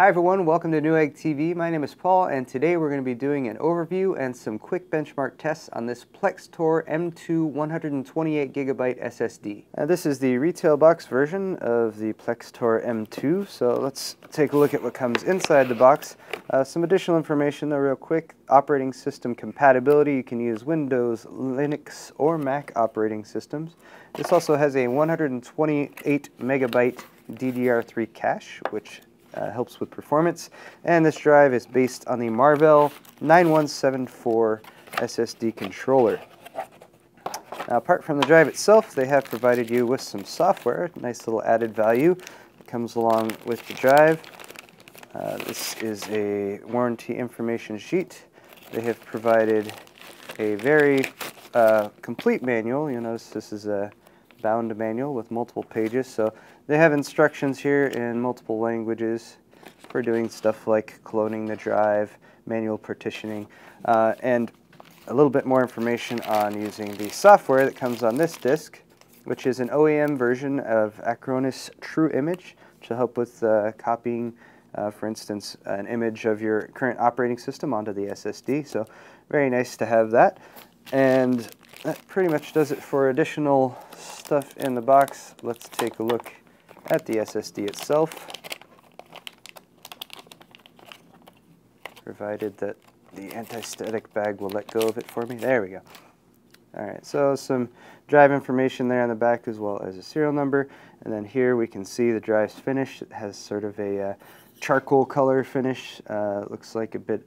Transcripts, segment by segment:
Hi everyone, welcome to Newegg TV. My name is Paul and today we're going to be doing an overview and some quick benchmark tests on this Plextor M2 128GB SSD. Now this is the retail box version of the Plextor M2, so let's take a look at what comes inside the box. Uh, some additional information though real quick. Operating system compatibility, you can use Windows, Linux, or Mac operating systems. This also has a 128 megabyte DDR3 cache, which uh, helps with performance. And this drive is based on the Marvell 9174 SSD controller. Now, apart from the drive itself, they have provided you with some software, nice little added value that comes along with the drive. Uh, this is a warranty information sheet. They have provided a very uh, complete manual. You'll notice this is a bound manual with multiple pages. So they have instructions here in multiple languages for doing stuff like cloning the drive, manual partitioning, uh, and a little bit more information on using the software that comes on this disk, which is an OEM version of Acronis True Image to help with uh, copying, uh, for instance, an image of your current operating system onto the SSD. So very nice to have that. And that pretty much does it for additional stuff in the box. Let's take a look at the SSD itself. Provided that the anti-static bag will let go of it for me. There we go. Alright, so some drive information there on the back as well as a serial number. And then here we can see the drive's finish. It has sort of a uh, charcoal color finish. Uh, looks like a bit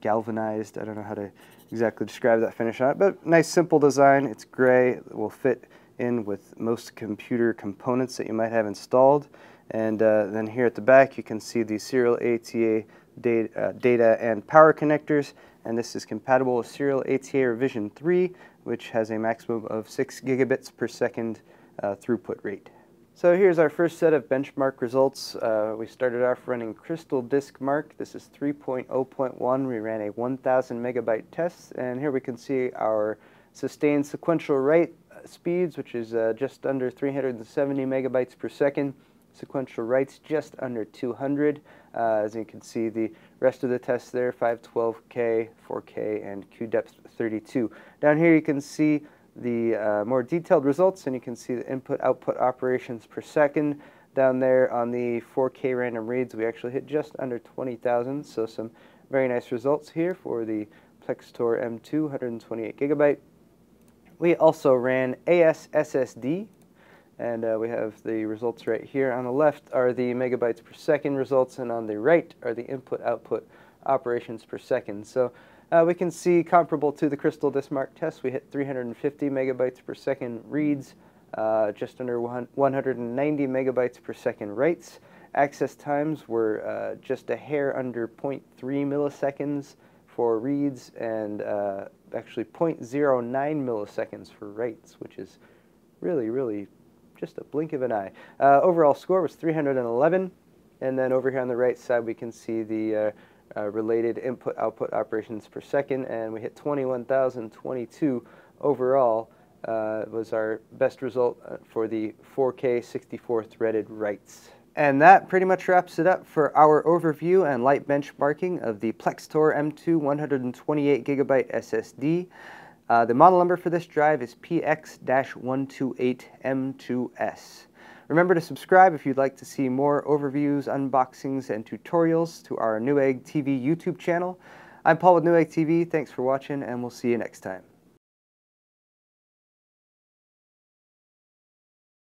galvanized. I don't know how to exactly describe that finish on it, but nice simple design. It's gray, it will fit in with most computer components that you might have installed. And uh, then here at the back you can see the serial ATA data, uh, data and power connectors and this is compatible with serial ATA revision 3 which has a maximum of 6 gigabits per second uh, throughput rate. So here's our first set of benchmark results. Uh, we started off running Crystal Disk Mark. This is 3.0.1. We ran a 1,000 megabyte test, and here we can see our sustained sequential write speeds, which is uh, just under 370 megabytes per second. Sequential writes just under 200. Uh, as you can see, the rest of the tests there, 512K, 4K, and Q depth 32. Down here you can see the uh, more detailed results and you can see the input output operations per second down there on the 4K random reads we actually hit just under 20,000 so some very nice results here for the Plextor M2 128 gigabyte. We also ran AS SSD and uh, we have the results right here. On the left are the megabytes per second results and on the right are the input output operations per second. So uh, we can see comparable to the Crystal Disk Mark test, we hit 350 megabytes per second reads, uh, just under 190 megabytes per second writes. Access times were uh, just a hair under 0.3 milliseconds for reads and uh, actually 0.09 milliseconds for writes, which is really, really just a blink of an eye. Uh, overall score was 311, and then over here on the right side we can see the uh, related input output operations per second and we hit 21,022 overall uh, was our best result uh, for the 4K 64 threaded writes. And that pretty much wraps it up for our overview and light benchmarking of the Plextor M2 128GB SSD. Uh, the model number for this drive is PX-128M2S. Remember to subscribe if you'd like to see more overviews, unboxings, and tutorials to our Newegg TV YouTube channel. I'm Paul with Newegg TV. Thanks for watching, and we'll see you next time.